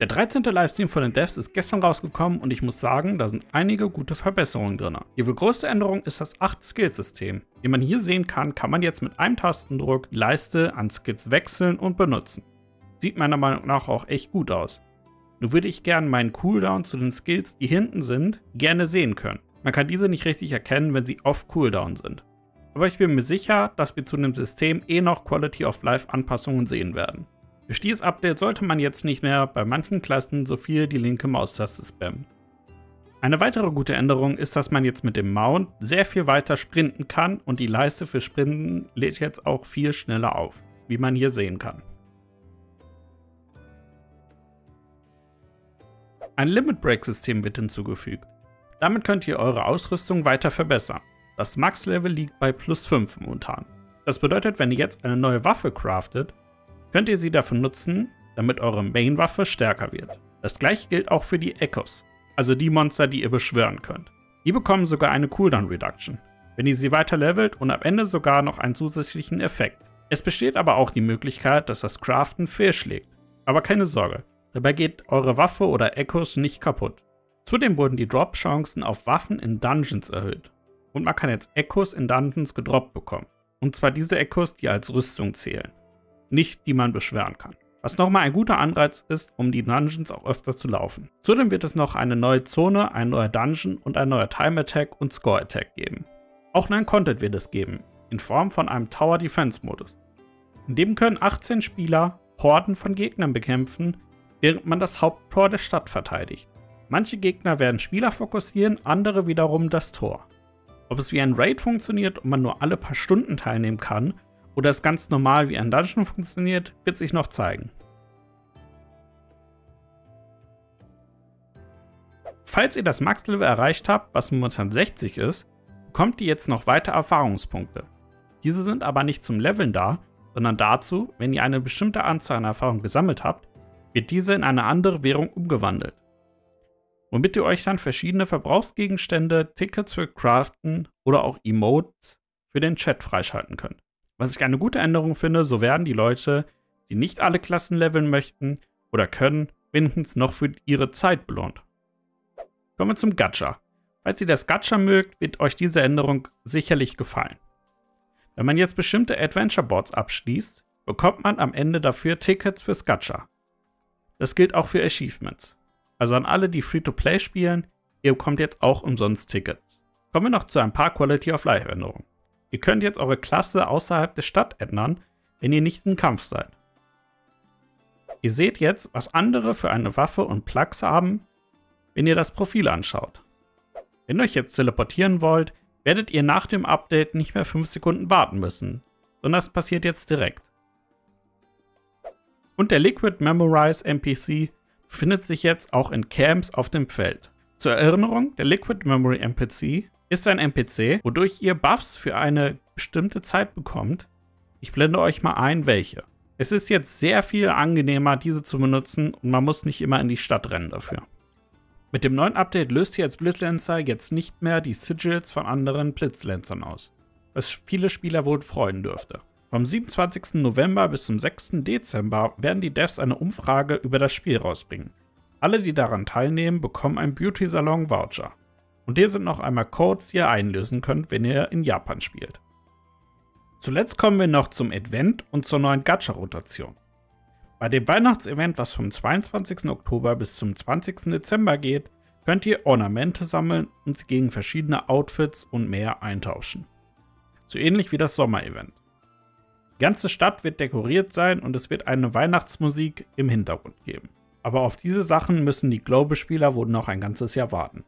Der 13. Livestream von den Devs ist gestern rausgekommen und ich muss sagen, da sind einige gute Verbesserungen drin. Die wohl größte Änderung ist das 8-Skill-System. Wie man hier sehen kann, kann man jetzt mit einem Tastendruck die Leiste an Skills wechseln und benutzen. Sieht meiner Meinung nach auch echt gut aus. Nur würde ich gerne meinen Cooldown zu den Skills, die hinten sind, gerne sehen können. Man kann diese nicht richtig erkennen, wenn sie auf Cooldown sind. Aber ich bin mir sicher, dass wir zu dem System eh noch Quality of Life Anpassungen sehen werden. Durch dieses Update sollte man jetzt nicht mehr bei manchen Klassen so viel die linke Maustaste spammen. Eine weitere gute Änderung ist, dass man jetzt mit dem Mount sehr viel weiter sprinten kann und die Leiste für Sprinten lädt jetzt auch viel schneller auf, wie man hier sehen kann. Ein Limit Break System wird hinzugefügt. Damit könnt ihr eure Ausrüstung weiter verbessern. Das Max-Level liegt bei plus 5 momentan. Das bedeutet, wenn ihr jetzt eine neue Waffe craftet, könnt ihr sie dafür nutzen, damit eure Main-Waffe stärker wird. Das gleiche gilt auch für die Echos, also die Monster, die ihr beschwören könnt. Die bekommen sogar eine Cooldown Reduction, wenn ihr sie weiter levelt und am Ende sogar noch einen zusätzlichen Effekt. Es besteht aber auch die Möglichkeit, dass das Craften fehlschlägt. Aber keine Sorge, dabei geht eure Waffe oder Echos nicht kaputt. Zudem wurden die Drop-Chancen auf Waffen in Dungeons erhöht. Und man kann jetzt Echos in Dungeons gedroppt bekommen. Und zwar diese Echos, die als Rüstung zählen nicht die man beschweren kann. Was nochmal ein guter Anreiz ist, um die Dungeons auch öfter zu laufen. Zudem wird es noch eine neue Zone, ein neuer Dungeon und ein neuer Time Attack und Score Attack geben. Auch neuen Content wird es geben, in Form von einem Tower Defense Modus. In dem können 18 Spieler Horden von Gegnern bekämpfen, während man das Haupttor der Stadt verteidigt. Manche Gegner werden Spieler fokussieren, andere wiederum das Tor. Ob es wie ein Raid funktioniert und man nur alle paar Stunden teilnehmen kann oder es ganz normal wie ein Dungeon funktioniert, wird sich noch zeigen. Falls ihr das Max-Level erreicht habt, was momentan 60 ist, bekommt ihr jetzt noch weitere Erfahrungspunkte. Diese sind aber nicht zum Leveln da, sondern dazu, wenn ihr eine bestimmte Anzahl an Erfahrungen gesammelt habt, wird diese in eine andere Währung umgewandelt. Womit ihr euch dann verschiedene Verbrauchsgegenstände, Tickets für Craften oder auch Emotes für den Chat freischalten könnt. Was ich eine gute Änderung finde, so werden die Leute, die nicht alle Klassen leveln möchten oder können, wenigstens noch für ihre Zeit belohnt. Kommen wir zum Gacha. Falls ihr das Gacha mögt, wird euch diese Änderung sicherlich gefallen. Wenn man jetzt bestimmte Adventure Boards abschließt, bekommt man am Ende dafür Tickets fürs Gacha. Das gilt auch für Achievements. Also an alle, die Free-to-Play spielen, ihr bekommt jetzt auch umsonst Tickets. Kommen wir noch zu ein paar Quality of Life Änderungen. Ihr könnt jetzt eure Klasse außerhalb der Stadt ändern, wenn ihr nicht im Kampf seid. Ihr seht jetzt, was andere für eine Waffe und Plugs haben, wenn ihr das Profil anschaut. Wenn ihr euch jetzt teleportieren wollt, werdet ihr nach dem Update nicht mehr 5 Sekunden warten müssen, sondern das passiert jetzt direkt. Und der Liquid Memorize NPC befindet sich jetzt auch in Camps auf dem Feld. Zur Erinnerung, der Liquid Memory NPC ist ein NPC, wodurch ihr Buffs für eine bestimmte Zeit bekommt. Ich blende euch mal ein, welche. Es ist jetzt sehr viel angenehmer, diese zu benutzen und man muss nicht immer in die Stadt rennen dafür. Mit dem neuen Update löst ihr als Blitzlancer jetzt nicht mehr die Sigils von anderen Blitzlancern aus, was viele Spieler wohl freuen dürfte. Vom 27. November bis zum 6. Dezember werden die Devs eine Umfrage über das Spiel rausbringen. Alle, die daran teilnehmen, bekommen einen Beauty Salon Voucher. Und hier sind noch einmal Codes, die ihr einlösen könnt, wenn ihr in Japan spielt. Zuletzt kommen wir noch zum Advent und zur neuen Gacha-Rotation. Bei dem Weihnachtsevent, was vom 22. Oktober bis zum 20. Dezember geht, könnt ihr Ornamente sammeln und sie gegen verschiedene Outfits und mehr eintauschen. So ähnlich wie das Sommerevent. Die ganze Stadt wird dekoriert sein und es wird eine Weihnachtsmusik im Hintergrund geben. Aber auf diese Sachen müssen die Global-Spieler wohl noch ein ganzes Jahr warten.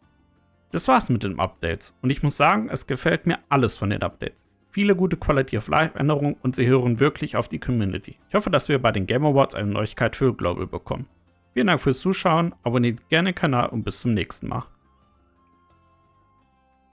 Das war's mit den Updates und ich muss sagen, es gefällt mir alles von den Updates. Viele gute Quality of Life Änderungen und sie hören wirklich auf die Community. Ich hoffe, dass wir bei den Game Awards eine Neuigkeit für Global bekommen. Vielen Dank fürs Zuschauen, abonniert gerne den Kanal und bis zum nächsten Mal.